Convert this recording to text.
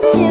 do